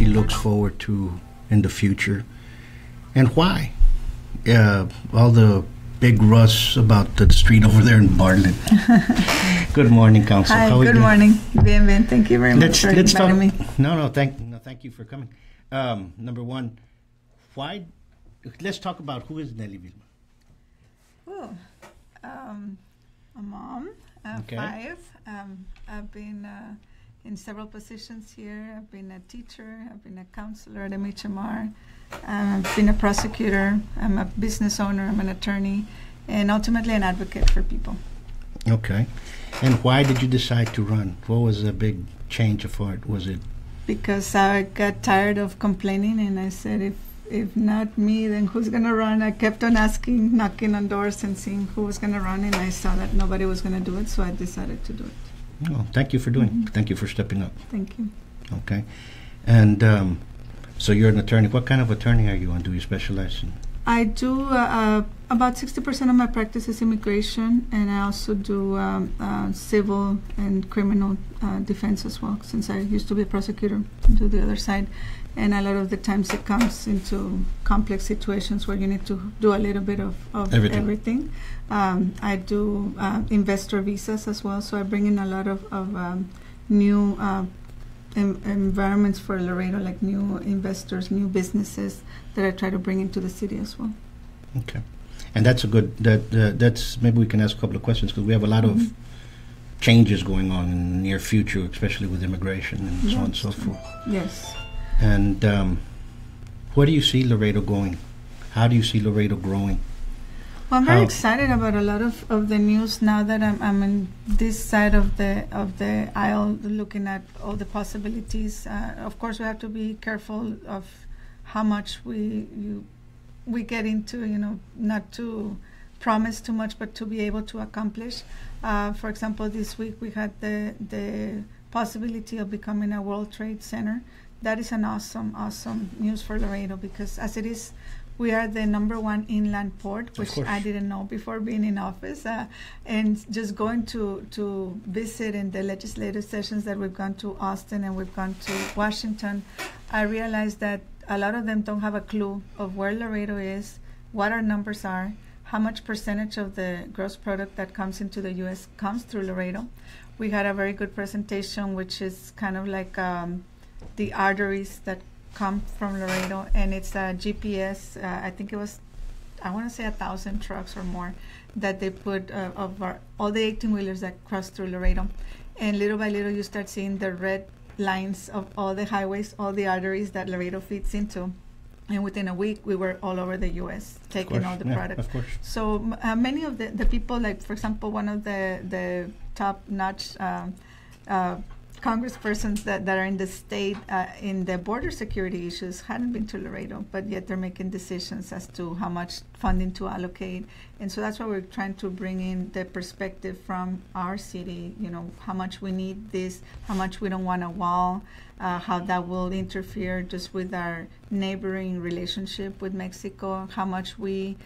she looks forward to in the future, and why. Uh, all the big rush about the street over there in Bartlett. good morning, Council. Hi, good doing? morning. Bien, bien. Thank you very much Let's for let's talk. me. No, no, thank no, thank you for coming. Um, number one, why? Let's talk about who is Nelly Vielma. Oh, um, a mom, uh, Okay. five. Um, I've been uh, in several positions here. I've been a teacher. I've been a counselor at MHMR. Um, I've been a prosecutor. I'm a business owner. I'm an attorney, and ultimately an advocate for people. Okay, and why did you decide to run? What was the big change of heart? Was it Because I got tired of complaining, and I said, if if not me, then who's gonna run? I kept on asking, knocking on doors, and seeing who was gonna run, and I saw that nobody was gonna do it, so I decided to do it. Oh, thank you for doing. Thank you for stepping up. Thank you. Okay, and um, so you're an attorney. What kind of attorney are you? And do you specialize in? I do uh, uh, about 60% of my practice is immigration, and I also do um, uh, civil and criminal uh, defense as well, since I used to be a prosecutor to the other side. And a lot of the times it comes into complex situations where you need to do a little bit of, of Everything. everything. Um, I do uh, investor visas as well, so I bring in a lot of, of um, new uh, em- environments for Laredo, like new investors, new businesses that I try to bring into the city as well. Okay, and that's a good. That uh, that's maybe we can ask a couple of questions because we have a lot of Mhm. changes going on in the near future, especially with immigration and so on and so forth. Yes. And um, where do you see Laredo going? How do you see Laredo growing? Well, I'm very How- excited about a lot of, of the news now that I'm, I'm in this side of the of the aisle, looking at all the possibilities. Uh, of course, we have to be careful of how much we you we get into. You know, not to promise too much, but to be able to accomplish. Uh, for example, this week we had the the possibility of becoming a World Trade Center. That is an awesome, awesome news for Laredo because as it is, we are the number one inland port, which. I didn't know before being in office. Uh, and just going to, to visit in the legislative sessions that we've gone to Austin and we've gone to Washington, I realized that a lot of them don't have a clue of where Laredo is, what our numbers are, how much percentage of the gross product that comes into the U.S. comes through Laredo. We had a very good presentation, which is kind of like um, the arteries that come from Laredo, and it's a GPS. Uh, I think it was, I want to say a thousand trucks or more that they put uh, of our, all the 18 wheelers that cross through Laredo, and little by little you start seeing the red lines of all the highways, all the arteries that Laredo fits into, and within a week we were all over the U.S. Taking course, all the yeah, products. Of course. So uh, many of the, the people, like for example, one of the the top notch um, uh, congresspersons that, that are in the state uh, in the border security issues hadn't been to Laredo, but yet they're making decisions as to how much funding to allocate. And so that's why we're trying to bring in the perspective from our city, you know, how much we need this, how much we don't want a wall, uh, how that will interfere just with our neighboring relationship with Mexico, how much we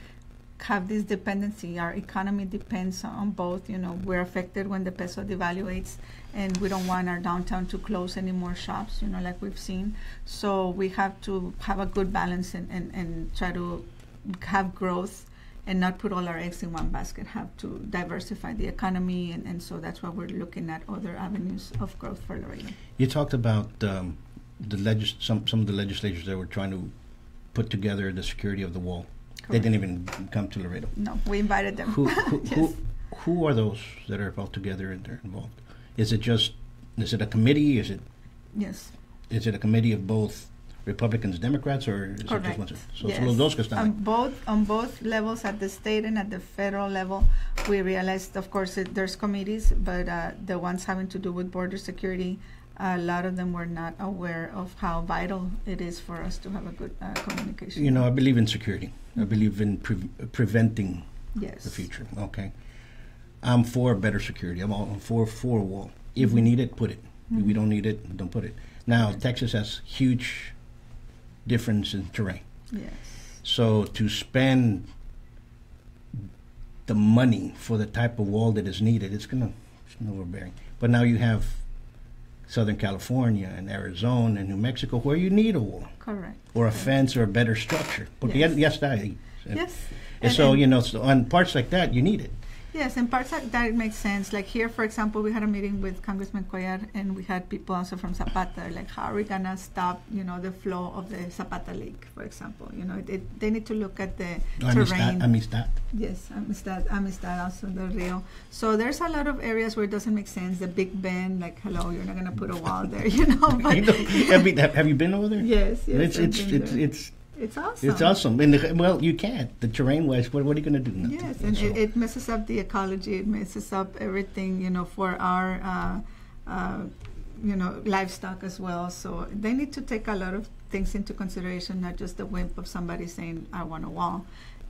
have this dependency. Our economy depends on both. You know, we're affected when the peso devaluates, and we don't want our downtown to close any more shops. You know, like we've seen. So we have to have a good balance and, and, and try to have growth and not put all our eggs in one basket. Have to diversify the economy, and, and so that's why we're looking at other avenues of growth for Laredo. You talked about um, the legis- some some of the legislators that were trying to put together the security of the wall. They didn't even come to Laredo. No, we invited them. Who who, Yes. who who are those that are all together and they're involved? Is it just is it a committee? Is it Yes. is it a committee of both Republicans, Democrats, or is it Correct. just one? So Yes. solo dos que están on both on both levels, at the state and at the federal level, we realized, of course, it, there's committees, but uh, the ones having to do with border security, a lot of them were not aware of how vital it is for us to have a good uh, communication. You know, I believe in security. I mm-hmm. believe in pre- preventing yes, the future. Okay, I'm for better security. I'm all I'm for for a wall. If we mm-hmm. need it, put it. If we mm-hmm. don't need it, don't put it. Now, Texas has huge difference in terrain. Yes, So to spend the money for the type of wall that is needed, it's gonna it's gonna overbearing. But now you have Southern California and Arizona and New Mexico where you need a wall Correct. or a fence or a better structure. Porque ya, Yes. ahí. Yes. And so, you know, so on parts like that, you need it. Yes, and parts that makes sense. Like here, for example, we had a meeting with Congressman Cuellar, and we had people also from Zapata. Like, how are we gonna stop, you know, the flow of the Zapata Lake, for example? You know, it, it, they need to look at the terrain. amistad. Yes, Amistad, Amistad also the Rio. So there's a lot of areas where it doesn't make sense. The Big Bend, like, hello, you're not gonna put a wall there, you know. But You know, have, you, have you been over there? yes, yes, it's I've it's it's, it's it's awesome. it's awesome. And the, well, you can't. The terrain wise, what, what are you going to do? Nothing. Yes, and So- it, it messes up the ecology. It messes up everything, you know, for our, uh, uh, you know, livestock as well. So they need to take a lot of things into consideration, not just the whim of somebody saying, "I want a wall."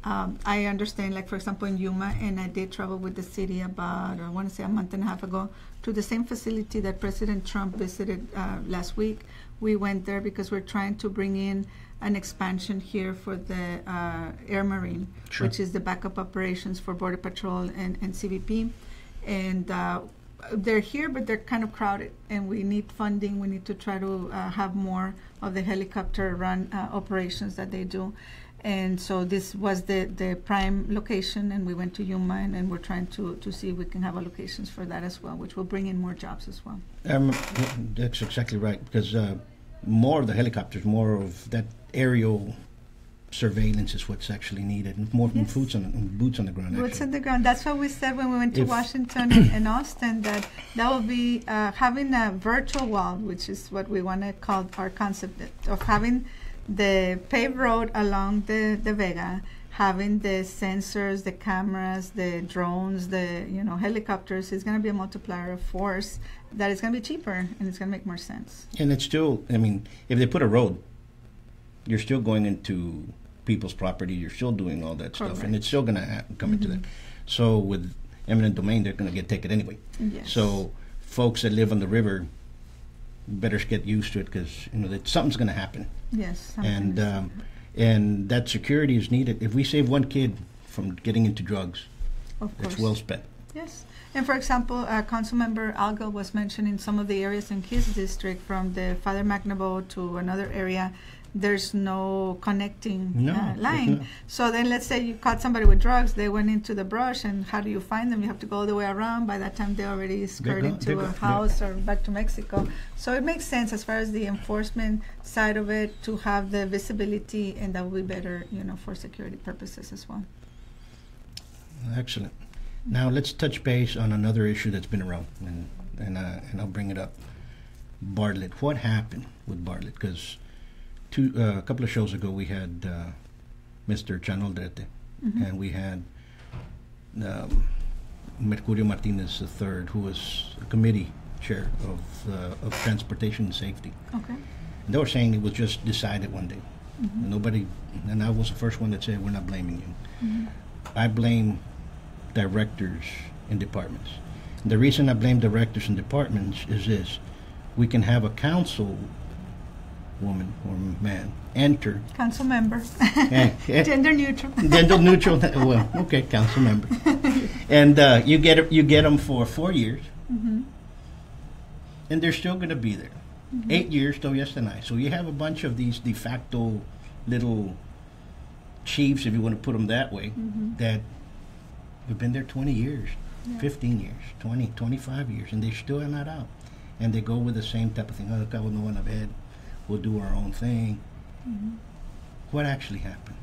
Um, I understand, like for example, in Yuma, and I did travel with the city about, I want to say, a month and a half ago, to the same facility that President Trump visited uh, last week. We went there because we're trying to bring in an expansion here for the uh, Air Marine, Sure. which is the backup operations for Border Patrol and, and CBP. And uh, they're here, but they're kind of crowded, and we need funding. We need to try to uh, have more of the helicopter run uh, operations that they do. And so this was the, the prime location, and we went to Yuma, and, and we're trying to, to see if we can have allocations for that as well, which will bring in more jobs as well. Um, that's exactly right because uh, more of the helicopters, more of that aerial surveillance is what's actually needed, and more Yes. boots on boots on the ground. Boots actually. on the ground. That's what we said when we went to If- Washington and, and Austin. That that will be uh, having a virtual wall, which is what we want to call our concept of having the paved road along the the Vega, having the sensors, the cameras, the drones, the you know helicopters. Is going to be a multiplier of force that is going to be cheaper and it's going to make more sense. And it's still, I mean, if they put a road, you're still going into people's property. You're still doing all that stuff, and it's still going to come into Mhm. that. So with eminent domain, they're going to get taken anyway. Yes. So folks that live on the river better get used to it because you know that something's going to happen, yes. and um, and that security is needed. If we save one kid from getting into drugs, of course. it's well spent. Yes. And for example, uh, Councilmember Altgelt was mentioning some of the areas in his district from the Father McNaboe to another area. There's no connecting No, uh, line. So then let's say you caught somebody with drugs, they went into the brush, and how do you find them? You have to go all the way around. By that time, they already skirted gone- to a yeah. house or back to Mexico. So it makes sense as far as the enforcement side of it to have the visibility, and that will be better, you know, for security purposes as well. Excellent. Now let's touch base on another issue that's been around, and and uh, and I'll bring it up. Bartlett. What happened with Bartlett? Because two uh, a couple of shows ago we had uh, Mr. Chanaldrete, Mhm. and we had um, Mercurio Martinez III, who was a committee chair of uh, of transportation and safety. Okay. And they were saying it was just decided one day. Mhm. Nobody, and I was the first one that said we're not blaming you. Mhm. I blame directors in departments. The reason I blame directors and departments is this: we can have a council woman or man enter Council member. Eh, eh. Gender neutral. gender neutral. Well, okay, council member, and uh, you get you get them for four years, hmm and they're still going to be there. Eight years, till yesterday. So you have a bunch of these de facto little chiefs, if you want to put them that way, hmm that have been there 20 years, Yeah. 15 years, 20, 25 years, and they still are not out. And they go with the same type of thing. Oh, no one bed. We'll do our own thing. Mm-hmm. What actually happened?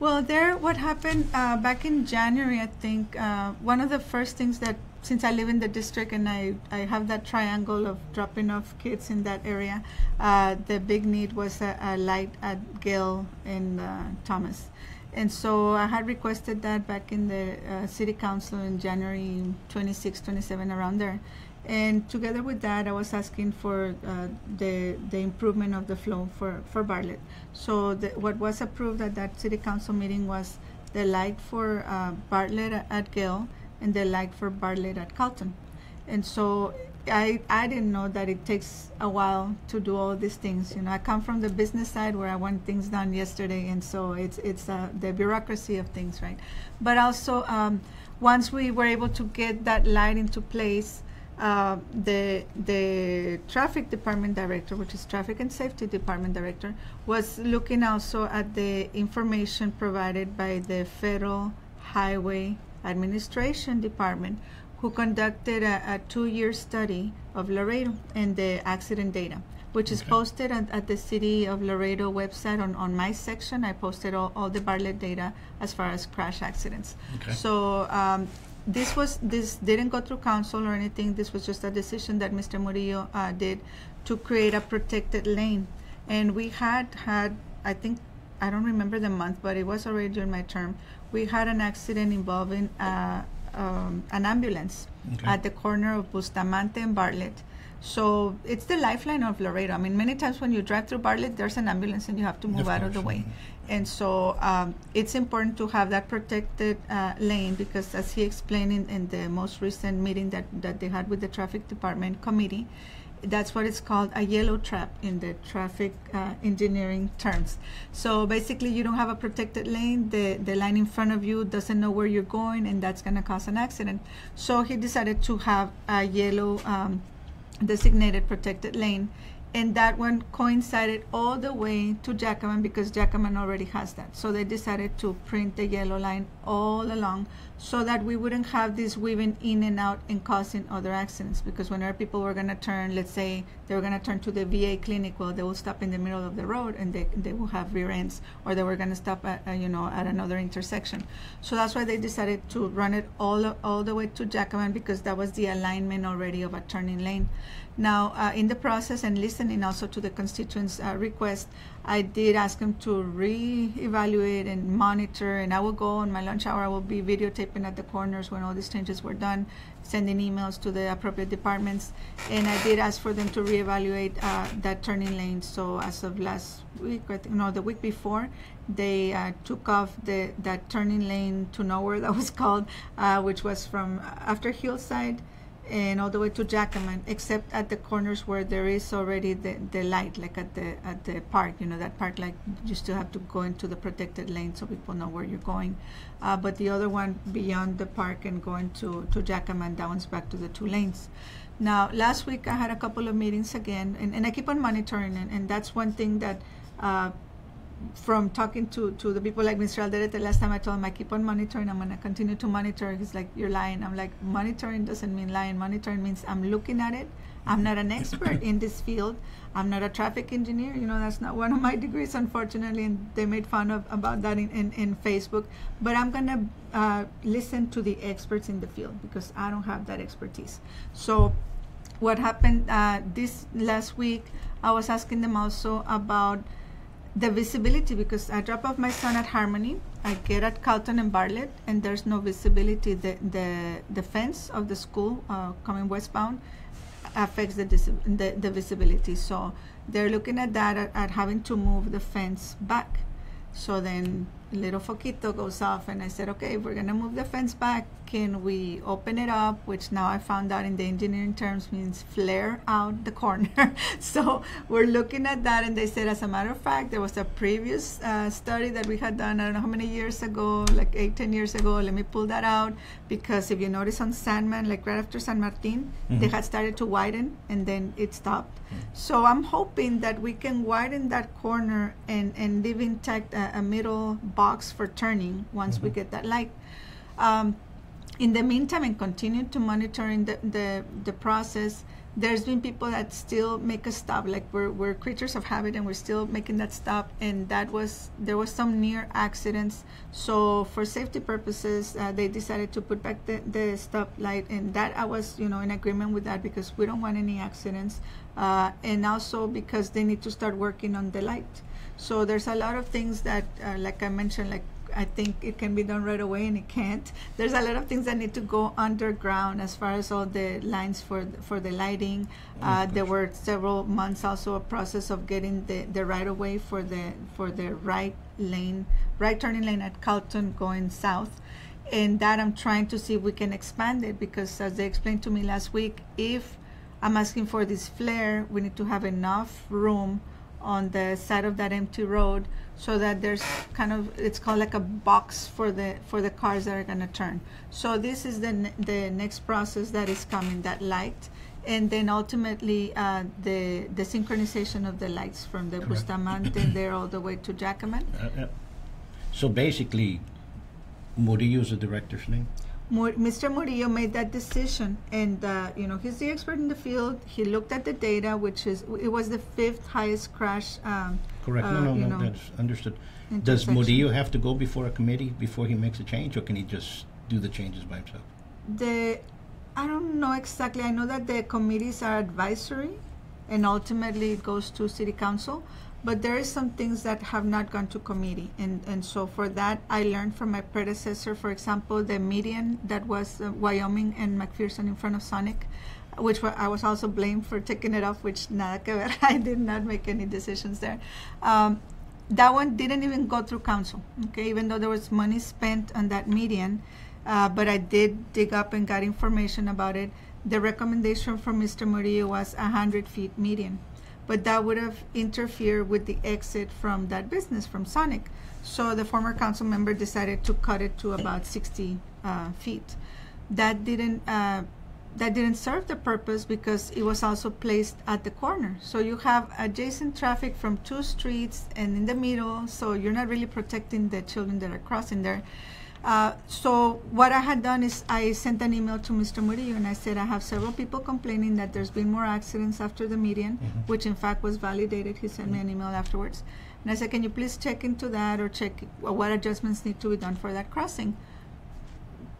Well, there, what happened uh, back in January, I think, uh, one of the first things that, since I live in the district and I, I have that triangle of dropping off kids in that area, uh, the big need was a, a light at Gill and uh, Thomas. And so I had requested that back in the uh, city council in January 26, 27, around there. And together with that, I was asking for uh, the the improvement of the flow for, for Bartlett. So the, what was approved at that city council meeting was the light for uh, Bartlett at, Gill and the light for Bartlett at Carlton. And so I, I didn't know that it takes a while to do all these things. You know, I come from the business side where I want things done yesterday, and so it's it's uh, the bureaucracy of things, right? But also, um, once we were able to get that light into place, uh, the the traffic department director, which is traffic and safety department director, was looking also at the information provided by the Federal Highway Administration Department, who conducted a, a two-year study of Laredo and the accident data, which is posted at, at the City of Laredo website on, on my section. I posted all, all the Bartlett data as far as crash accidents. Okay. So um, this was this didn't go through council or anything. This was just a decision that Mr. Murillo uh, did to create a protected lane, and we had had I think I don't remember the month, but it was already during my term. We had an accident involving uh, um, an ambulance Okay. at the corner of Bustamante and Bartlett. So it's the lifeline of Laredo. I mean, many times when you drive through Bartlett, there's an ambulance and you have to move Of out of the course, way. And so um, it's important to have that protected uh, lane because, as he explained in, in the most recent meeting that, that they had with the traffic department committee, that's what it's called a yellow trap in the traffic uh, engineering terms. So basically, you don't have a protected lane. The the line in front of you doesn't know where you're going, and that's going to cause an accident. So he decided to have a yellow um, designated protected lane, and that one coincided all the way to Jackman because Jackman already has that. So they decided to print the yellow line all along so that we wouldn't have this weaving in and out and causing other accidents. Because whenever people were going to turn, let's say they were going to turn to the VA clinic, well, they will stop in the middle of the road and they, they will have rear ends, or they were going to stop at uh, you know at another intersection. So that's why they decided to run it all all the way to Jackman because that was the alignment already of a turning lane. Now, uh, in the process and listening also to the constituents' uh, request, I did ask them to re-evaluate and monitor, and I will go on my lunch hour. I will be videotaping at the corners when all these changes were done, sending emails to the appropriate departments, and I did ask for them to reevaluate uh, that turning lane. So as of last week, I think, no, the week before, they uh, took off the that turning lane to nowhere that was called, uh, which was from after Hillside and all the way to Jackman, except at the corners where there is already the, the light, like at the at the park. You know that park light, you still have to go into the protected lane so people know where you're going. Uh, but the other one beyond the park and going to to Jackman, that one's back to the two lanes. Now, last week I had a couple of meetings again, and, and I keep on monitoring, and, and that's one thing that. Uh, from talking to, to the people like Mr. Alderete last time I told him I keep on monitoring, I'm gonna continue to monitor. He's like, You're lying. I'm like, monitoring doesn't mean lying. Monitoring means I'm looking at it. I'm not an expert in this field. I'm not a traffic engineer. You know, that's not one of my degrees, unfortunately, and they made fun of about that in, in, in Facebook. But I'm gonna uh, listen to the experts in the field because I don't have that expertise. So what happened uh, this last week, I was asking them also about the visibility because I drop off my son at Harmony. I get at Carlton and Bartlett, and there's no visibility. The the, the fence of the school uh, coming westbound affects the, the the visibility. So they're looking at that at, at having to move the fence back. So then little foquito goes off, and I said, okay, we're gonna move the fence back. Can we open it up? Which now I found out in the engineering terms means flare out the corner. so we're looking at that, and they said, as a matter of fact, there was a previous uh, study that we had done. I don't know how many years ago, like eight, ten years ago. Let me pull that out because if you notice on Sandman, like right after San Martin, they Mhm. had started to widen, and then it stopped. So I'm hoping that we can widen that corner and, and leave intact a, a middle box for turning once we Mhm. get that light. Um, in the meantime, and continue to monitoring the, the, the process, there's been people that still make a stop. Like we're, we're creatures of habit and we're still making that stop. And that was, there was some near accidents. So for safety purposes, uh, they decided to put back the, the stop light. And that I was, you know, in agreement with that because we don't want any accidents. Uh, and also because they need to start working on the light. So there's a lot of things that, uh, like I mentioned, like I think it can be done right away and it can't. There's a lot of things that need to go underground as far as all the lines for for the lighting. Uh, there were several months also a process of getting the, the right of way for the for the right lane, right turning lane at Carlton going south. And that I'm trying to see if we can expand it because as they explained to me last week, if I'm asking for this flare, we need to have enough room on the side of that empty road so that there's kind of it's called like a box for the for the cars that are going to turn. So this is the the next process that is coming, that light, and then ultimately uh, the the synchronization of the lights from the Correct. Bustamante there all the way to Jackman. Uh, uh, So basically, Murillo is the director's name? Mur- Mr. Murillo made that decision, and uh, you know he's the expert in the field. He looked at the data, which is it was the fifth highest crash. Um, Correct, uh, no, no, you no, know, that's understood. Does. Murillo have to go before a committee before he makes a change, or can he just do the changes by himself? The I don't know exactly. I know that the committees are advisory, and ultimately it goes to city council. But there is some things that have not gone to committee, and and so for that I learned from my predecessor. For example, the median that was uh, Wyoming and McPherson in front of Sonic, which I was also blamed for taking it off, which nada que ver. I did not make any decisions there. Um, that one didn't even go through council. Okay, even though there was money spent on that median, uh, but I did dig up and got information about it. The recommendation from Mr. Murillo was a hundred feet median, but that would have interfered with the exit from that business from Sonic. So the former council member decided to cut it to about sixty uh, feet. That didn't. Uh, that didn't serve the purpose because it was also placed at the corner. So you have adjacent traffic from two streets and in the middle, so you're not really protecting the children that are crossing there. Uh, so what I had done is I sent an email to Mr. Murillo and I said I have several people complaining that there's been more accidents after the median, which in fact was validated. He sent me an email afterwards. And I said, can you please check into that or check what adjustments need to be done for that crossing?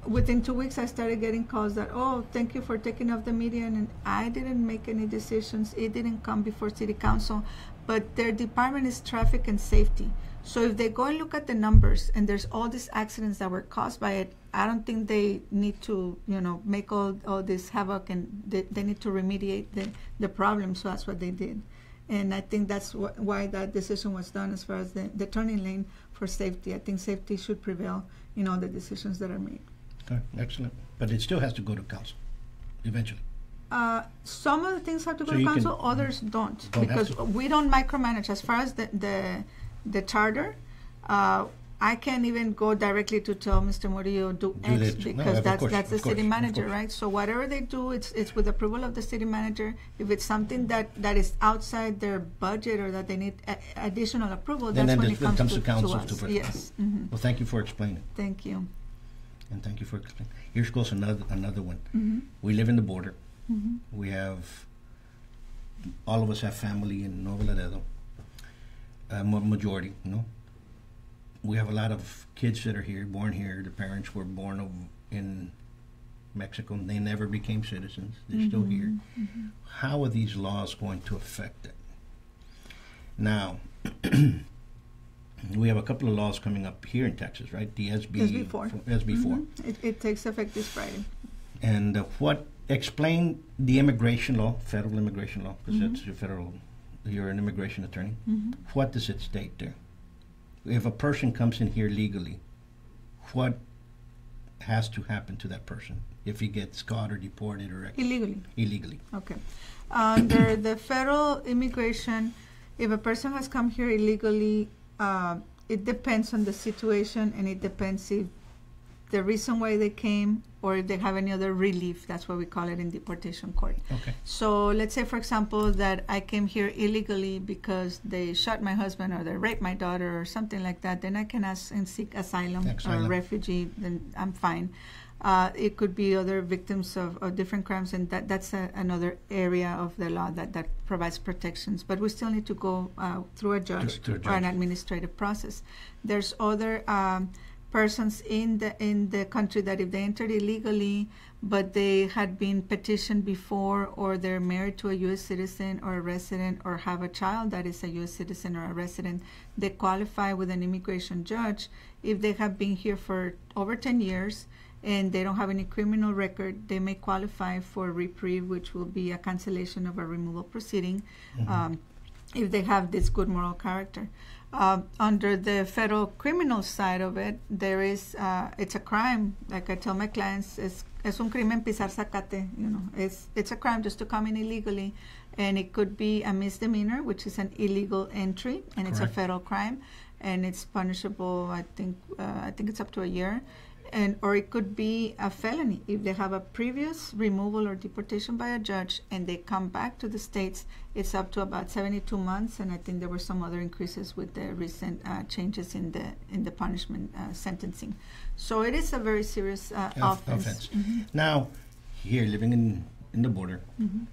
Within two weeks i started getting calls that oh thank you for taking off the median and i didn't make any decisions. It didn't come before city council but their department is traffic and safety. So if they go and look at the numbers and there's all these accidents that were caused by it i don't think they need to you know make all, all this havoc and they, they need to remediate the, the problem. So that's what they did. And i think that's wh- why that decision was done as far as the, the turning lane for safety. I think safety should prevail in all the decisions that are made Okay, excellent. But it still has to go to council eventually. Uh, some of the things have to go So to you can- council, others don't, Don't have because to. we don't micromanage. As far as the the, the charter, uh, I can't even go directly to tell Mr. Murillo do Do X this. No, because of that's course, that's the of course, city of manager, course. right? So whatever they do, it's it's with approval of the city manager. If it's something that, that is outside their budget or that they need a, additional approval, Then- that's when it then comes, comes to, to council to vote. yes. hmm Well, thank you for explaining, Thank you. And thank you for explaining. Here goes another another one. hmm We live in the border. hmm We have all of us have family in Nuevo Laredo. Uh, majority, you know. We have a lot of kids that are here, born here. The parents were born of, in Mexico. They never became citizens. They're still here. Mm-hmm. How are these laws going to affect it? Now, we have a couple of laws coming up here in Texas, right? The SB SB4. SB4. Mhm. It, it takes effect this Friday. And uh, what explain the immigration law, federal immigration law, because Mhm. that's your federal. You're an immigration attorney. hmm What does it state there? If a person comes in here legally, what has to happen to that person if he gets caught or deported or ex- Illegally. illegally? Okay. Under the federal immigration, if a person has come here illegally, uh, it depends on the situation and it depends if the reason why they came or if they have any other relief. That's what we call it in deportation court. Okay. So let's say, for example, that I came here illegally because they shot my husband or they raped my daughter or something like that. Then I can ask and seek asylum, Asylum. or refugee. Then I'm fine. Uh, it could be other victims of, of different crimes, and that that's a, another area of the law that, that provides protections. But we still need to go uh, through a judge, through a or an administrative process. There's other um, persons in the in the country that if they entered illegally, but they had been petitioned before, or they're married to a U.S. citizen or a resident, or have a child that is a U.S. citizen or a resident, they qualify with an immigration judge if they have been here for over 10 years and they don't have any criminal record, they may qualify for reprieve, which will be a cancellation of a removal proceeding Mhm. um, if they have this good moral character. Um, under the federal criminal side of it, there is uh, it's a crime. Like I tell my clients, es, es un crimen pisar zacate. You know, it's it's a crime just to come in illegally, and it could be a misdemeanor, which is an illegal entry, and it's a federal crime. and it's punishable. I think uh, I think it's up to a year, and or it could be a felony if they have a previous removal or deportation by a judge and they come back to the states. It's up to about 72 months, and I think there were some other increases with the recent uh, changes in the in the punishment uh, sentencing. So it is a very serious uh, Off- offense. Mm-hmm. Now, here, living in, in the border,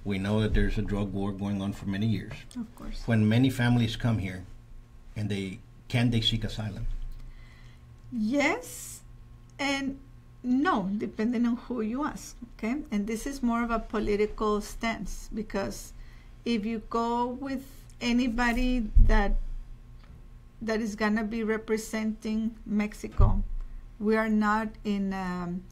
we know that there's a drug war going on for many years. Of course. When many families come here, and they can they seek asylum? Yes and no, depending on who you ask. Okay, and this is more of a political stance because if you go with anybody that that is gonna be representing Mexico, we are not in um,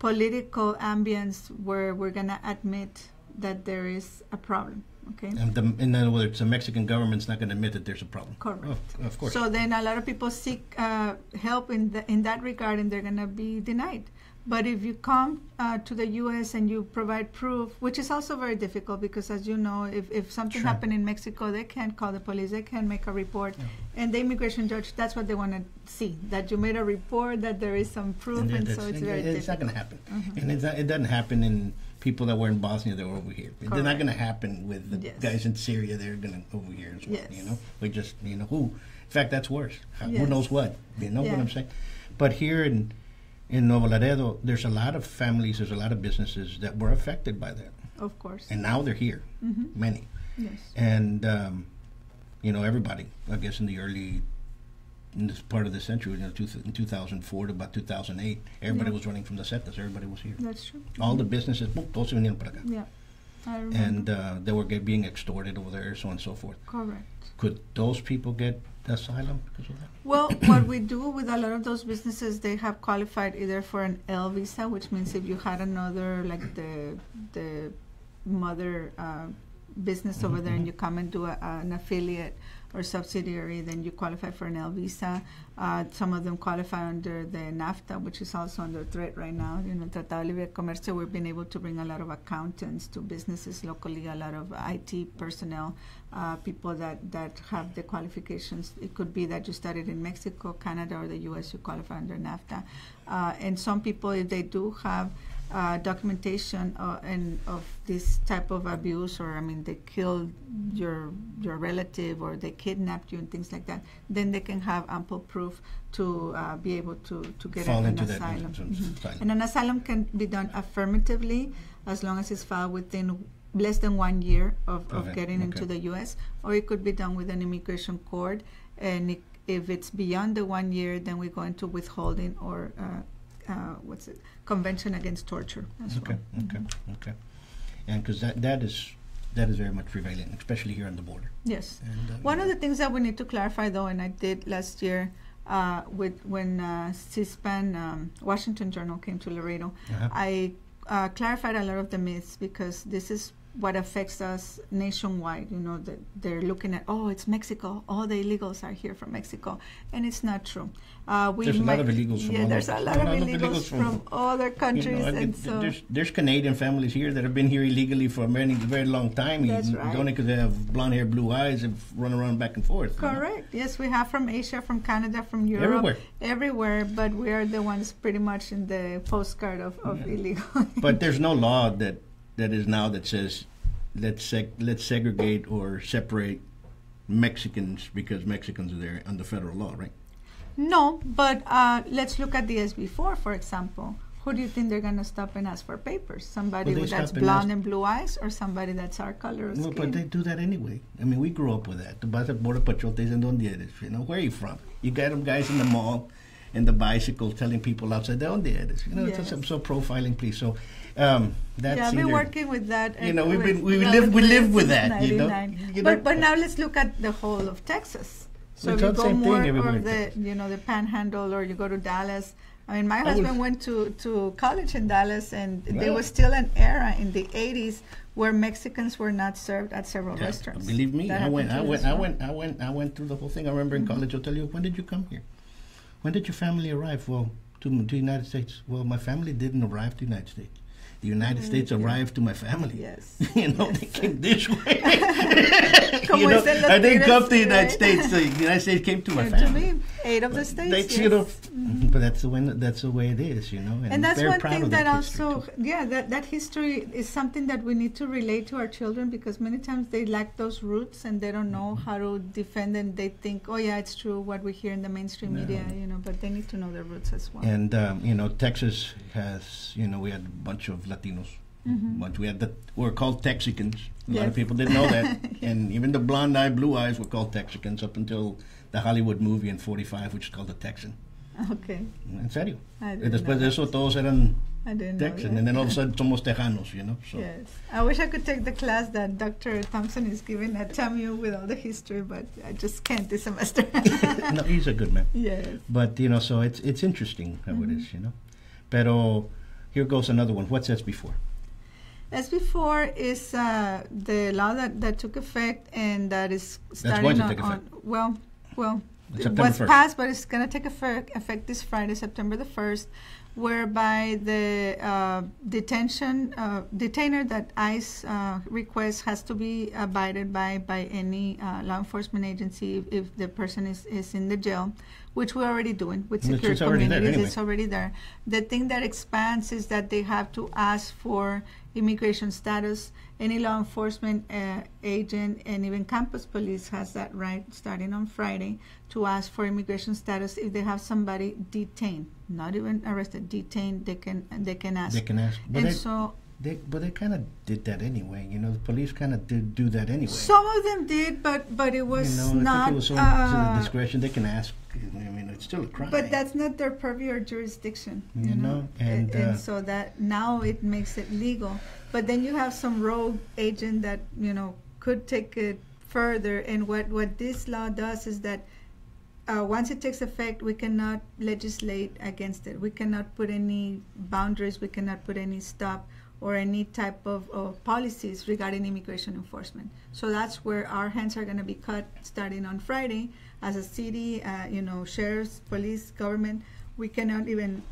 political ambience where we're gonna admit that there is a problem. Okay. And the, in other words, the Mexican government's not going to admit that there's a problem. Correct. Oh, of course. So then a lot of people seek uh, help in the, in that regard, and they're going to be denied. But if you come uh, to the U.S. and you provide proof, which is also very difficult because, as you know, if, if something Sure. happened in Mexico, they can't call the police, they can't make a report. And the immigration judge, that's what they want to see that you made a report, that there is some proof, And and, so it's and very it's not going to happen. Mhm. And it's not, it doesn't happen in people that were in Bosnia that were over here. They're not going to happen with the Yes. guys in Syria. They're going to over here as well. Yes. You know, we just you know who. In fact, that's worse. Who knows what? You know what I'm saying? But here in in Nuevo Laredo, there's a lot of families, there's a lot of businesses that were affected by that, Of course. and now they're here. hmm Many. Yes. and um, you know everybody. I guess in the early in this part of the century, you know, two, in 2004 to about 2008, everybody Yeah. was running from the Zetas. Everybody was here. That's true. All the businesses, boom, todos vinieron para acá, Yeah. I remember. and uh, they were get, being extorted over there, so on and so forth. Correct. Could those people get asylum because of that? Well, what we do with a lot of those businesses, they have qualified either for an L visa, which means if you had another, like the the mother uh, business over there, and you come and do a, an affiliate or subsidiary, then you qualify for an L visa. Uh, some of them qualify under the NAFTA, which is also under threat right now. You know, Tratado Libre Comercio. We've been able to bring a lot of accountants to businesses locally, a lot of IT personnel, uh, people that, that have the qualifications. It could be that you studied in Mexico, Canada, or the U.S. You qualify under NAFTA. Uh, and some people, if they do have uh, documentation uh, and of this type of abuse, or I mean, they killed your your relative or they kidnapped you and things like that, then they can have ample proof to uh, be able to to get Fall an into asylum. as- as Mhm. asylum. And an asylum can be done affirmatively as long as it's filed within less than one year of, of Okay, getting into the U.S., or it could be done with an immigration court. And it, if it's beyond the one year, then we go into withholding or uh, what's it, Convention Against Torture as Okay, well. okay, Mhm. okay. And because that that is that is very much prevalent, especially here on the border. Yes. And, uh, One of the things that we need to clarify, though, and I did last year uh, with when uh, C-SPAN um, Washington Journal came to Laredo, Uh-huh. I uh, clarified a lot of the myths because this is what affects us nationwide. You know, that they're looking at, oh, it's Mexico. All the illegals are here from Mexico, and it's not true. Uh, we There's a lot of illegals from yeah, there's a lot of a lot of illegals illegals from, from- other You countries, know, I and so there's there's Canadian families here that have been here illegally for a very very long time. That's even- right. Only because they have blonde hair, blue eyes, and run around back and forth. you know? Correct. Yes, we have from Asia, from Canada, from Europe, Everywhere. everywhere, but we are the ones pretty much in the postcard of, of Yeah. illegal. But there's no law that that is now that says let's seg- let's segregate or separate Mexicans because Mexicans are there under federal law, right? no, but uh, let's look at the SB4, for example. Who do you think they're going to stop and ask for papers? Somebody Well, that's blonde and blue eyes, or somebody that's our color of Well, skin? but they do that anyway. I mean, we grew up with that. The border patrol, te dicen dónde eres. You know, where are you from? You got them guys in the mall and the bicycles telling people outside, de dónde eres? You know, it's Yes. so, so profiling, please. So um, that's yeah, I've been working with that. You know, we've been- we live- we live with that, you know? You but know? but now let's look at the whole of Texas. So It's if you go same thing more everywhere of the you know the Panhandle, or you go to Dallas. I mean, my I husband went to, to college in Dallas, and there was still an era in the '80s where Mexicans were not served at several Yeah, restaurants. Believe me, I went, I went, I went, I went, I went through the whole thing. I remember in Mm-hmm. college, I'll tell you, when did you come here? When did your family arrive? Well, to, to the United States. Well, my family didn't arrive to the United States. The United States arrived to my family. Yes. you know, Yes. they came this way. You know, I didn't come to the United right? States. The United States came to my Came to family. me. Eight of the states. That's, yes. you know, but that's the way that's the way it is, you know. And, and that's one thing of that, also too. yeah that, that history is something that we need to relate to our children because many times they lack those roots and they don't know Mm-hmm. how to defend and they think oh yeah it's true what we hear in the mainstream No. media you know but they need to know their roots as well And um, you know, Texas has you know we had a bunch of Latinos. Mhm. Bunch we had the we're called Texicans. A lot of people didn't know that, and even the blonde eye, blue eyes were called Texicans up until the Hollywood movie in '45, which is called The Texan. okay En serio. I Y didn't después de eso todos eran I didn't know Texan, and then all of a sudden somos Tejanos, you know. So Yes, I wish I could take the class that Dr. Thompson is giving at TAMU with all the history, but I just can't this semester. no, he's a good man. yes. But you know, so it's it's interesting how it Mhm. is, you know. Pero here goes another one. What's that before? SB4 is uh, the law that, that took effect and that is starting on, take on well, well, September was 1st. passed, but it's going to take effect, effect this Friday, September the first, whereby the uh, detention uh, detainer that ICE uh, requests has to be abided by by any uh, law enforcement agency if, if the person is, is in the jail, which we're already doing with secure is already there communities. anyway. It's already there. The thing that expands is that they have to ask for immigration status. Any law enforcement uh, agent and even campus police has that right starting on Friday to ask for immigration status if they have somebody detained, not even arrested, detained. They can they can ask. They can ask, but and so they but they kind of did that anyway. You know, the police kind of did do that anyway. some of them did, but but it was you know, not. It was to uh, the discretion. They can ask. I mean, it's still a crime. But that's not their purview or jurisdiction, you, You know, know, and, uh, so that now it makes it legal. But then you have some rogue agent that you know could take it further. And what what this law does is that uh, once it takes effect, we cannot legislate against it. We cannot put any boundaries. We cannot put any stop or any type of, of policies regarding immigration enforcement. So that's where our hands are going to be cut starting on Friday. As a city, uh, you know, sheriffs, police, government, we cannot even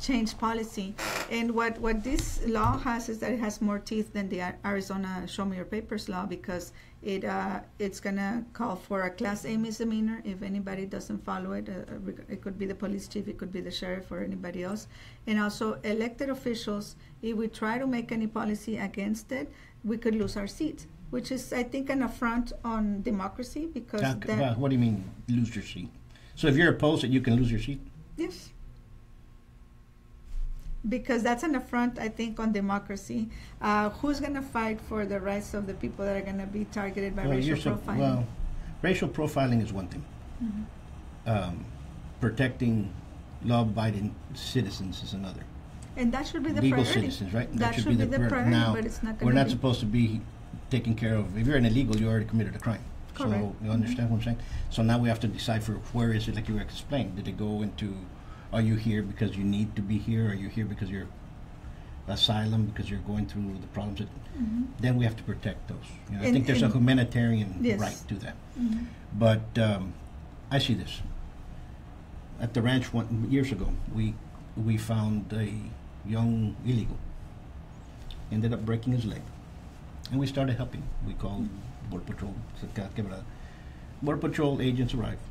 change policy. And what, what this law has is that it has more teeth than the Arizona Show Me Your Papers law because it uh, it's gonna call for a Class A misdemeanor if anybody doesn't follow it. Uh, it could be the police chief, it could be the sheriff, or anybody else. And also elected officials. If we try to make any policy against it, we could lose our seat, which is, I think, an affront on democracy because that, well, what do you mean lose your seat? So if you're opposed, that you can lose your seat. Yes. Because that's an affront, I think, on democracy. Uh, who's going to fight for the rights of the people that are going to be targeted by Well, racial so- profiling? well, racial profiling is one thing. Mhm. Um, protecting law-abiding citizens is another. and that should be the Legal priority. citizens, right? That, should, be the, pri- priority, Now, but it's not we're not be. supposed to be taking care of. If you're an illegal, you already committed a crime. Correct. So you understand what I'm saying? So now we have to decipher where is it, like you explained. Did it go into? Are you here because you need to be here? Are you here because you're asylum because you're going through the problems? That, Mhm. then we have to protect those. You know, I think there's a humanitarian Yes. right to that. Mhm. But um, I see this. At the ranch one years ago, we we found a young illegal. Ended up breaking his leg, and we started helping. We called Border Patrol. sa Ca- Quebrada. Border Patrol agents arrived.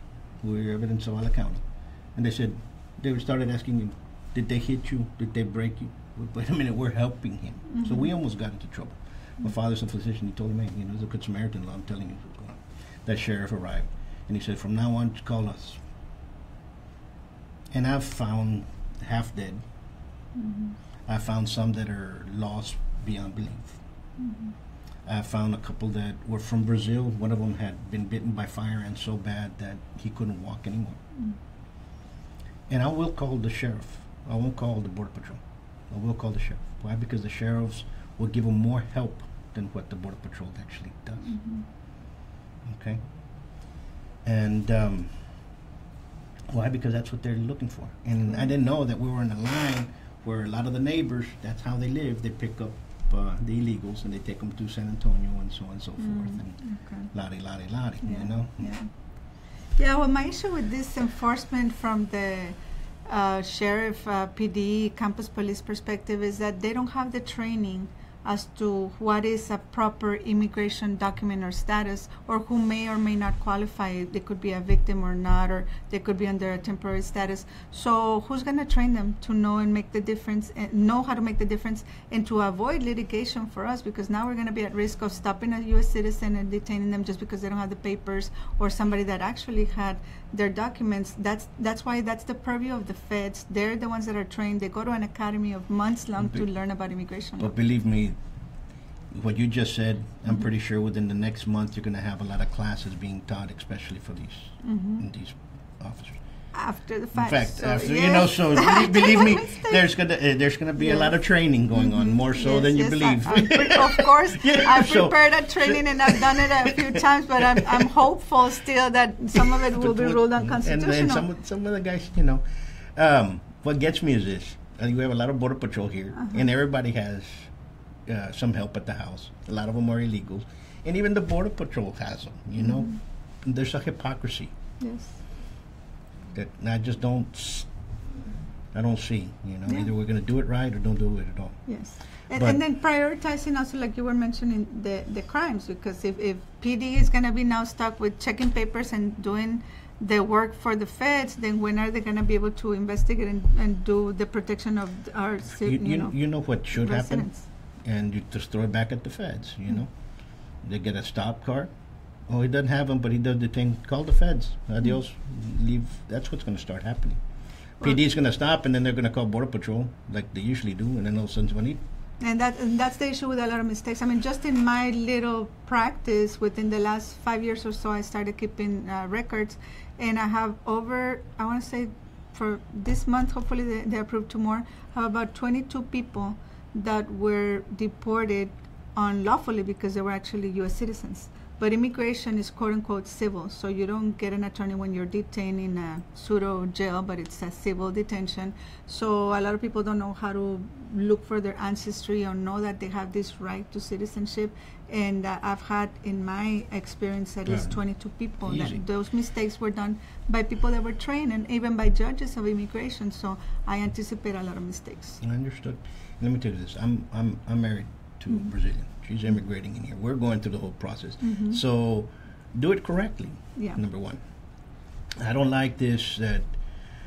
We were in Zavala County, and they said they started asking him, "Did they hit you? Did they break you?" Wait a minute, we're helping him. So we Mhm. almost got into trouble. My father's a physician. He told me, you know, the Good Samaritan law. I'm telling you what's going on. That sheriff arrived, and he said, from now on, call us. And I've found half dead. Mhm. I found some that are lost beyond belief. Mhm. I found a couple that were from Brazil. One of them had been bitten by fire and so bad that he couldn't walk anymore. Mm. And I will call the sheriff. I won't call the border patrol. I will call the sheriff. Why? Because the sheriffs will give them more help than what the border patrol actually does. Mhm. Okay. And um, why? Because that's what they're looking for. And I didn't know that we were in a line where a lot of the neighbors, that's how they live. They pick up uh, the illegals and they take them to San Antonio and so on and so forth. Mm, And okay. lottie, lottie, lottie, Yeah, you know? Yeah. Yeah, well, my issue with this enforcement from the uh, sheriff, uh, PD, campus police perspective is that they don't have the training as to what is a proper immigration document or status, or who may or may not qualify. They could be a victim or not, or they could be under a temporary status. So, who's going to train them to know and make the difference, and know how to make the difference, and to avoid litigation for us? Because now we're going to be at risk of stopping a U.S. citizen and detaining them just because they don't have the papers, or somebody that actually had their documents. That's that's why that's the purview of the feds. They're the ones that are trained. They go to an academy of months long to learn about immigration law. But believe me, what you just said, I'm pretty sure within the next month you're going to have a lot of classes being taught, especially for these mm-hmm. these officers. After the In fact. fact, so after, you know, so believe, believe me, there's gonna uh, there's gonna be a lot of training going on, more so Yes, than you yes, believe. I, pre- of course, Yeah, I've so- prepared a training and I've done it a few times, but I'm, I'm hopeful still that some of it will be ruled And unconstitutional. then some of- some of the guys, you know, um, what gets me is this: uh, we have a lot of border patrol here, Uh-huh. and everybody has uh, some help at the house. A lot of them are illegals, and even the border patrol has them. You know, Mm-hmm. there's a hypocrisy yes. That I just don't. I don't see. You know, Yeah. either we're going to do it right or don't do it at all. Yes. And, and then prioritizing also, like you were mentioning, the, the crimes, because if, if PD is going to be now stuck with checking papers and doing the work for the feds, then when are they going to be able to investigate and, and do the protection of our, You, you, you, know, you know what should happen, and you just throw it back at the feds. You mm-hmm. know, they get a stop car. Oh, he doesn't have them, but he does the thing. Call the feds. Adios. Mm-hmm. Leave. That's what's going to start happening. Well- PD's going to stop, and then they're going to call border patrol like they usually do, and then all of a sudden, somebody. And that and that's the issue with a lot of mistakes. I mean, just in my little practice within the last five years or so, I started keeping uh, records, and I have over I want to say for this month, hopefully they, they approve two more. Have about 22 people that were deported unlawfully because they were actually U.S. citizens. But immigration is quote unquote civil, so you don't get an attorney when you're detained in a pseudo jail, but it's a civil detention. So a lot of people don't know how to look for their ancestry or know that they have this right to citizenship. And uh, I've had, in my experience, at least 22 people Easy. that those mistakes were done by people that were trained and even by judges of immigration. So I anticipate a lot of mistakes. I understood. Let me tell you this. I'm I'm I'm married to a Brazilian. She's immigrating in here. We're going through the whole process. Mhm. So, do it correctly. Yeah. Number one. I don't like this that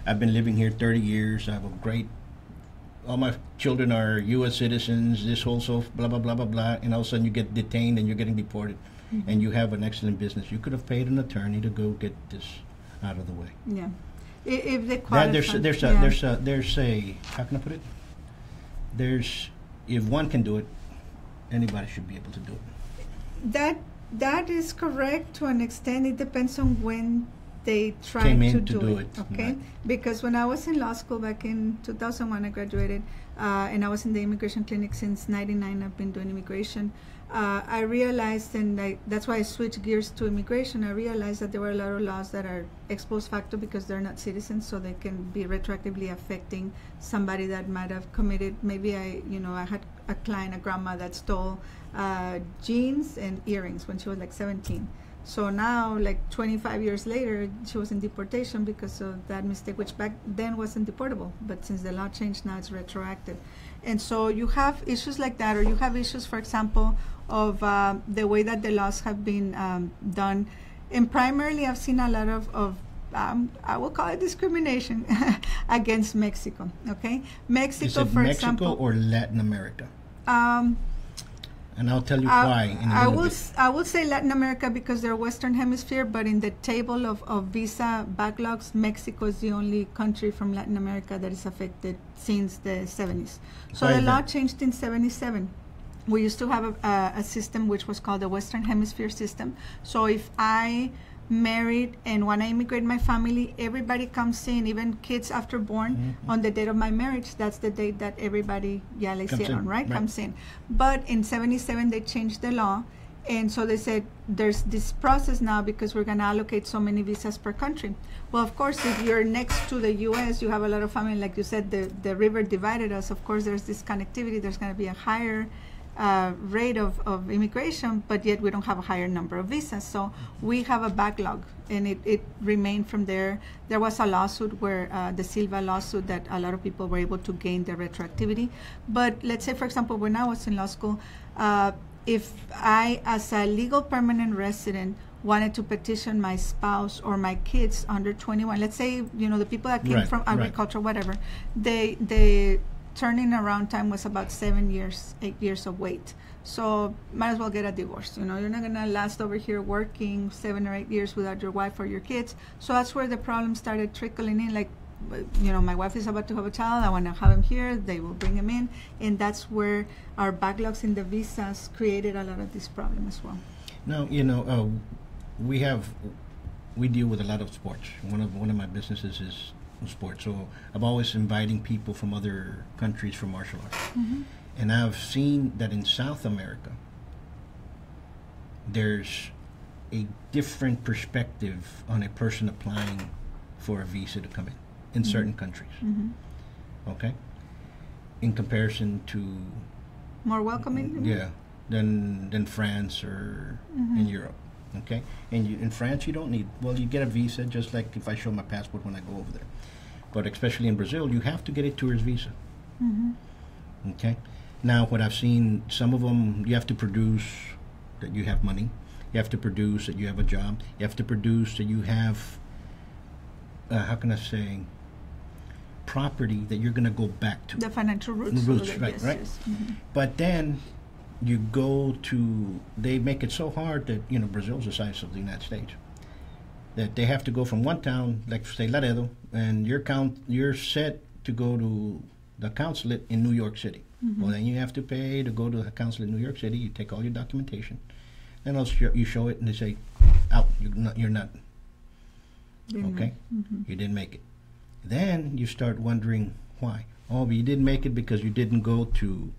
I've been living here 30 years. I have a great. All my children are U.S. citizens. This whole so blah blah blah blah blah, and all of a sudden you get detained and you're getting deported, and you have an excellent business. You could have paid an attorney to go get this out of the way. Yeah. If they qualify. That, there's there's a yeah. there's a there's a how can I put it? There's if one can do it, anybody should be able to do it. That that is correct to an extent. It depends on when they try to, to do, do it. it, Okay, right. because when I was in law school back in 2001, I graduated, uh, and I was in the immigration clinic since '99. I've been doing immigration. Uh, I realized, and I, that's why I switched gears to immigration. I realized that there were a lot of laws that are ex post facto because they're not citizens, so they can be retroactively affecting somebody that might have committed. Maybe I, you know, I had a client, a grandma that stole uh, jeans and earrings when she was like 17. So now, like 25 years later, she was in deportation because of that mistake, which back then wasn't deportable. But since the law changed, now it's retroactive. And so you have issues like that, or you have issues, for example, of uh, the way that the laws have been um, done. And primarily, I've seen a lot of, of um, I will call it discrimination against Mexico. Okay, Mexico, for Mexico example. or Latin America? um, And I'll tell you uh, I- why I will bit. s- I will say Latin America because they're Western Hemisphere, but in the table of, of visa backlogs, Mexico is the only country from Latin America that is affected since the 70s. So Why the law changed in 77. We used to have a, a, a system which was called the Western Hemisphere system. So if I married and when I immigrate my family, everybody comes in, even kids after born, Mhm. on the date of my marriage. That's the date that everybody, le Comes in, right? right. Comes in. But in 77, they changed the law. And so they said, there's this process now because we're going to allocate so many visas per country. Well, of course, if you're next to the U.S., you have a lot of family. Like you said, the, the river divided us. Of course, there's this connectivity. There's going to be a higher uh, rate of, of immigration, but yet we don't have a higher number of visas. So we have a backlog, and it, it remained from there. There was a lawsuit where uh, the Silva lawsuit that a lot of people were able to gain the retroactivity. But let's say, for example, when I was in law school, uh, if I, as a legal permanent resident, wanted to petition my spouse or my kids under 21 let's say you know the people that came Right, from right. agriculture whatever they they turning around time was about seven years eight years of wait. So might as well get a divorce you know? You're not going to last over here working seven or eight years without your wife or your kids. So that's where the problem started trickling in like you know my wife is about to have a child i want to have him here they will bring him in and that's where our backlogs in the visas created a lot of this problem as well. Now, you know, uh, we have, we deal with a lot of sports. One of one of my businesses is sports, so I'm always inviting people from other countries for martial arts. Mm-hmm. And I've seen that in South America, there's a different perspective on a person applying for a visa to come in in mm-hmm. certain countries. Mm-hmm. Okay, in comparison to more welcoming yeah, than than France or in Europe. Okay, and you, in France you don't need well you get a visa just like if I show my passport when I go over there, but especially in Brazil you have to get a tourist visa. Okay, now what I've seen some of them you have to produce that you have money, you have to produce that you have a job, you have to produce that you have uh, how can I say property that you're going to go back to. the financial roots, The roots, of right, yes, right. yes. Mhm. But then you go to they make it so hard that you know Brazil's the size of the United States that they have to go from one town like say Laredo and you're count you're set to go to the consulate in New York City. Well, then you have to pay to go to the consulate in New York City. You take all your documentation, and else you show it, and they say, "Out, you're not." You're not okay, Mhm. you didn't make it. Then you start wondering why. Oh, but you didn't make it because you didn't go to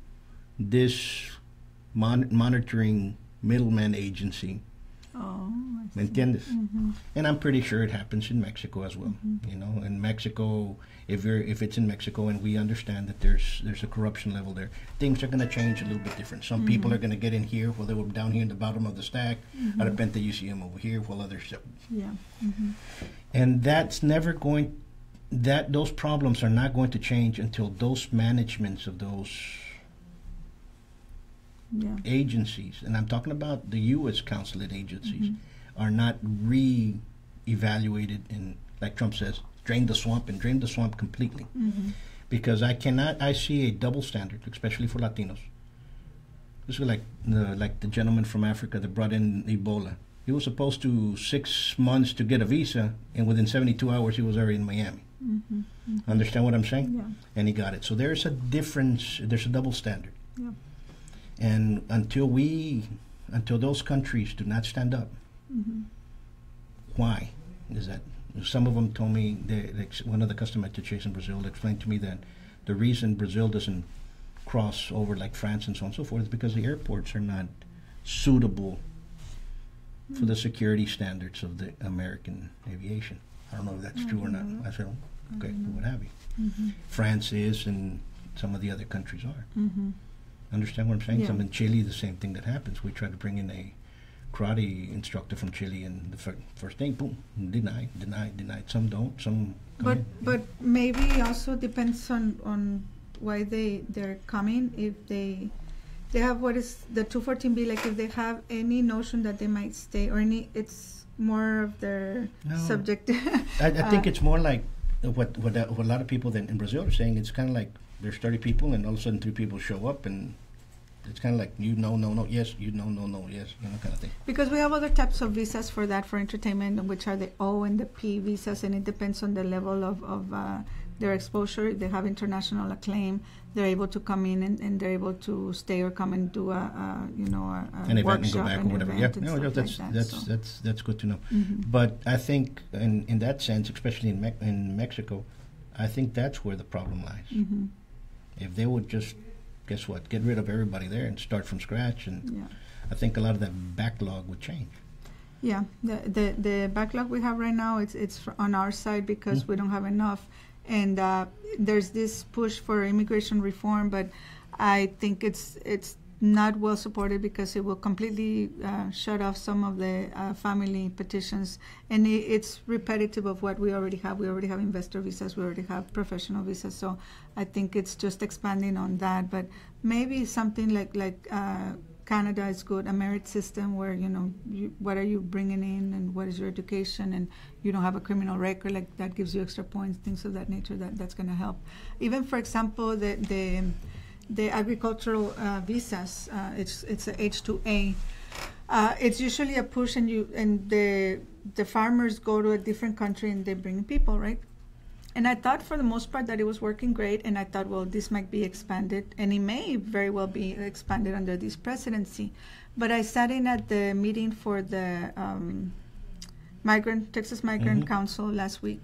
this mon- monitoring middleman agency. Oh, ¿Me entiendes? Mhm. And I'm pretty sure it happens in Mexico as well. Mm-hmm. You know, in Mexico, if you're if it's in Mexico and we understand that there's there's a corruption level there, things are going to change a little bit different. Some people Mm-hmm. are going to get in here while they were down here in the bottom of the stack. Mm-hmm. At repente you see them over here while others. Yeah. Mhm. and that's never going that those problems are not going to change until those managements of those Yeah. agencies and i'm talking about the u.s consulate agencies Mm-hmm. are not re-evaluated and like trump says drain the swamp and drain the swamp completely Mhm. because i cannot i see a double standard especially for latinos this is like the like the gentleman from africa that brought in ebola he was supposed to six months to get a visa and within 72 hours he was already in miami Mhm. understand what i'm saying Yeah. and he got it. So there's a difference. There's a double standard. Yeah. And until we, until those countries do not stand up, Mhm. why is that? Some of them told me. They, like one of the customers to Chase in Brazil explained to me that the reason Brazil doesn't cross over like France and so on and so forth is because the airports are not suitable for the security standards of the American aviation. I don't know if that's true or not. I said, okay, what have you. Mhm. France is, and some of the other countries are. Mhm. Understand what I'm saying? Yeah. Some in Chile, the same thing that happens. We try to bring in a karate instructor from Chile, and the fir- first thing, boom, denied, denied, denied. Some don't. Some. But in. but maybe also depends on on why they they're coming. If they they have what is the 214B like if they have any notion that they might stay or any it's more of their No. subject. I, I think uh, it's more like what what, uh, what a lot of people that in Brazil are saying. It's kind of like there's 30 people, and all of a sudden three people show up, and it's kind of like you know, no, no, yes, you know, no, no, yes, you know, kind of thing. Because we have other types of visas for that for entertainment, which are the O and the P visas, and it depends on the level of, of uh, their exposure. They have international acclaim, they're able to come in and, and they're able to stay or come and do a, a you know a, a An event and go back or whatever. Yeah, event no, that's like that, that's so. that's that's good to know. Mhm. But I think in in that sense, especially in Me- in Mexico, I think that's where the problem lies. Mhm. If they would just, guess what, get rid of everybody there and start from scratch, and Yeah. I think a lot of that backlog would change. Yeah, the, the the backlog we have right now it's it's on our side because Mm-hmm. we don't have enough, and uh, there's this push for immigration reform, but I think it's it's not well supported because it will completely uh, shut off some of the uh, family petitions, and it, it's repetitive of what we already have. We already have investor visas, we already have professional visas, so I think it's just expanding on that. But maybe something like like uh, Canada is good, a merit system where you know you, what are you bringing in and what is your education, and you don't have a criminal record like that gives you extra points, things of that nature. That that's going to help. Even for example, the the the agricultural uh, visas, uh, it's it's a H two A. Uh, it's usually a push, and you and the the farmers go to a different country and they bring people, right? And I thought for the most part that it was working great, and I thought, well, this might be expanded, and it may very well be expanded under this presidency. But I sat in at the meeting for the um, migrant Texas Migrant Mhm. Council last week,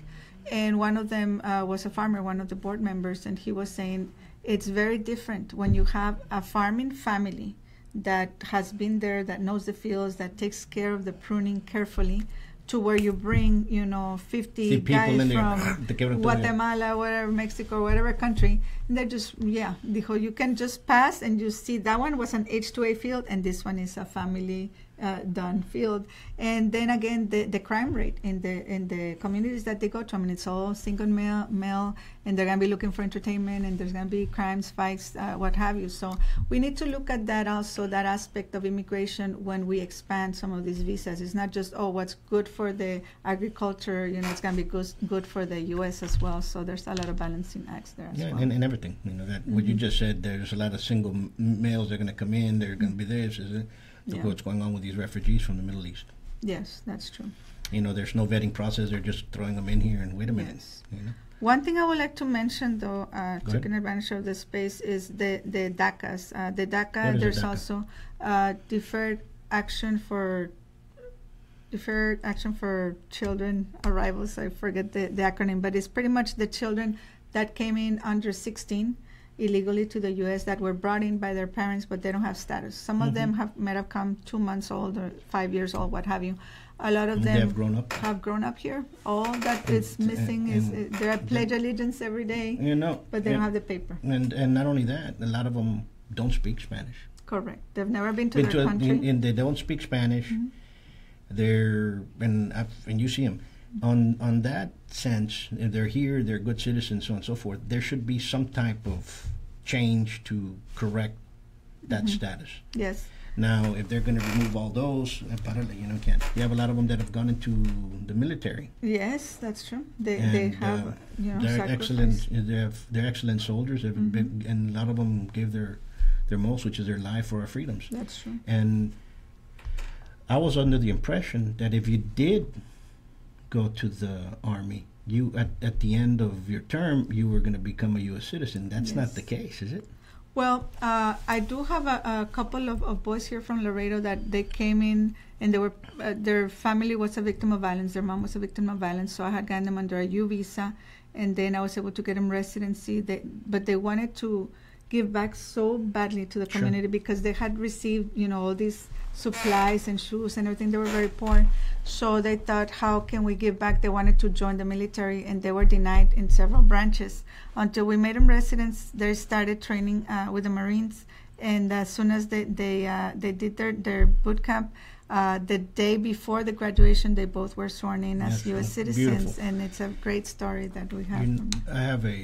and one of them uh, was a farmer, one of the board members, and he was saying it's very different when you have a farming family that has been there, that knows the fields, that takes care of the pruning carefully, to where you bring, you know, 50 See guys from te. Guatemala, whatever, Mexico, whatever country, they're just, yeah, dijo, you can just pass and you see that one was an H2A field and this one is a family uh, done field. And then again, the, the crime rate in the in the communities that they go to, I mean, it's all single male, male and they're going to be looking for entertainment and there's going to be crimes, fights, uh, what have you. So we need to look at that also, that aspect of immigration when we expand some of these visas. It's not just, oh, what's good for the agriculture, you know, it's going to be good, good for the U.S. as well. So there's a lot of balancing acts there as Yeah, well. and, and everything. You know that what you Mhm. just said. There's a lot of single m- males that are going to come in. They're going to be this. Is it? Look Yeah. what's going on with these refugees from the Middle East. yes, that's true. You know, there's no vetting process. They're just throwing them in here. And wait a minute. Yes. You know. One thing I would like to mention, though, uh, taking advantage of the space, is the the DACAs. Uh, the DACA, What is a there's DACA? also uh, deferred action for deferred action for children arrivals. I forget the, the acronym, but it's pretty much the children that came in under 16 illegally to the U.S. that were brought in by their parents, but they don't have status. Some of them Mhm. have might have come two months old or five years old, what have you. A lot of And them have grown up. have grown up here. All that And- is missing is and- uh, they pledge allegiance every day, You know. but they don't have the paper. and and not only that, a lot of them don't speak Spanish. Correct. They've never been to Been their to a- country. and, and they don't speak Spanish. Mhm. They're and I've, and you see them on on that sense. If they're here, they're good citizens, so on and so forth. There should be some type of change to correct that Mhm. status. yes. Now, if they're going to remove all those, eh, you know, can't. You have a lot of them that have gone into the military. Yes, that's true. They they And, have uh, you know they're sacrificed. excellent. They have they're excellent soldiers. They've Mhm. been, and a lot of them gave their their most, which is their life for our freedoms. That's true. And I was under the impression that if you did go to the army, you at, at the end of your term you were going to become a U.S. citizen. That's not the case, is it? Well, uh, I do have a, a couple of, of boys here from Laredo that they came in and they were uh, their family was a victim of violence. Their mom was a victim of violence, so I had gotten them under a U visa, and then I was able to get them residency. They, but they wanted to give back so badly to the Sure. community because they had received you know all these supplies and shoes and everything. They were very poor, so they thought, how can we give back? They wanted to join the military, and they were denied in several branches until we made them residents. They started training uh, with the Marines, and as soon as they they uh, they did their their boot camp. Uh, the day before the graduation, they both were sworn in as That's U.S. citizens, and it's a great story that we have. You I have a,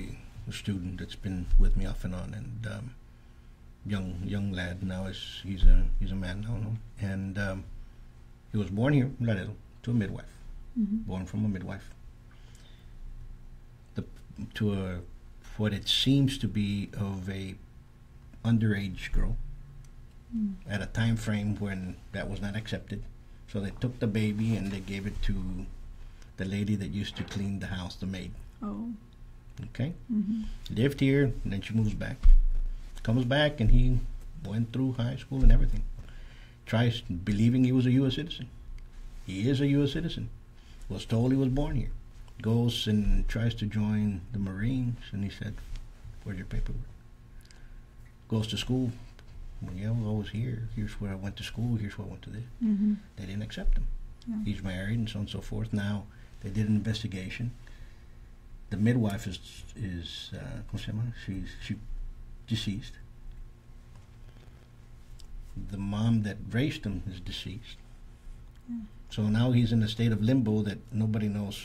a student that's been with me off and on, and um, young young lad now is he's a he's a man now, no? and um, he was born here, Laredo, to a midwife, Mhm. born from a midwife. The to a what it seems to be of a underage girl Mm. at a time frame when that was not accepted. So they took the baby and they gave it to the lady that used to clean the house, the maid. Oh. Okay, hmm lived here, and then she moves back. Comes back, and he went through high school and everything. Tries believing he was a U.S. citizen. He is a U.S. citizen. Was told he was born here. Goes and tries to join the Marines, and he said, "Where's your paperwork?" Goes to school. Well, yeah, I was here. Here's where I went to school. Here's where I went to this. hmm They didn't accept him. Yeah. He's married and so on and so forth. Now they did an investigation. The midwife is is uh, ¿cómo se llama? She's she deceased. the mom that raised him is deceased. Yeah. So now he's in a state of limbo that nobody knows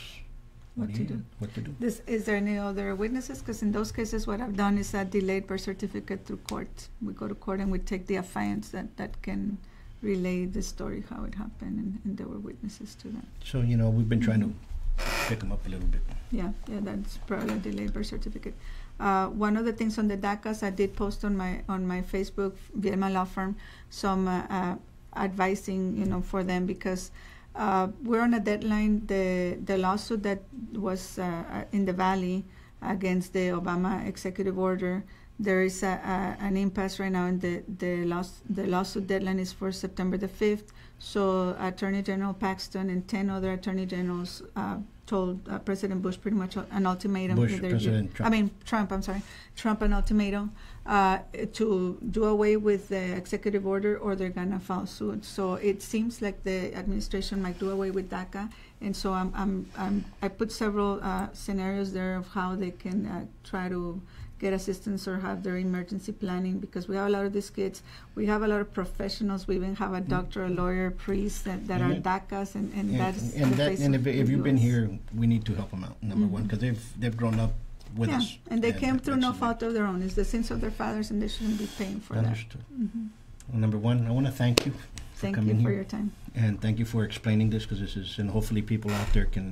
What he- to do. What to do. This, is there any other witnesses? Because in those cases, what I've done is I delayed birth certificate through court. We go to court and we take the affiants that, that can relay the story, how it happened, and, and there were witnesses to that. So you know we've been trying to Mm-hmm. Pick him up a little bit. Yeah, yeah, that's probably delayed birth certificate. Uh, one of the things on the DACAs, I did post on my on my Facebook, via my law firm, some uh, uh, advising, you know, for them because uh, we're on a deadline. The the lawsuit that was uh, uh, in the Valley against the Obama executive order, there is a, a, an impasse right now, and the the, laws, the lawsuit deadline is for September the fifth. So Attorney General Paxton and ten other attorney generals uh, told uh, President Bush pretty much an ultimatum. Bush, President Trump. I mean Trump. I'm sorry, Trump an ultimatum uh, to do away with the executive order, or they're gonna file suit. So it seems like the administration might do away with DACA, and so I'm, I'm, I'm I put several uh, scenarios there of how they can uh, try to get assistance or have their emergency planning because we have a lot of these kids. We have a lot of professionals. We even have a doctor, a lawyer, priest that, that are And DACAs, and, and And, that's and that, and if, if you've been here, we need to help them out. Number one, Mhm. because they've they've grown up with yeah, us, and they came through no fault of their own. It's the sins of their fathers, and they shouldn't be paying for that. Understood. hmm Well, number one, I want to thank you for Thank coming you for here, your time. and thank you for explaining this because this is, and hopefully people out there can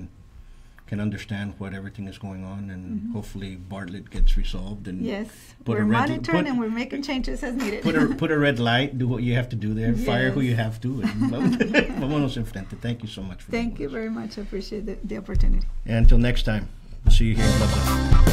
can understand what everything is going on, and Mhm. hopefully Bartlett gets resolved and Yes, put a we're red- monitoring put- and we're making changes as needed. put a put a red light, do what you have to do there, fire who you have to, and enfrente. Thank you so much for Thank you very much. I appreciate the, the opportunity. And until next time, we'll see you here in Blah Blah.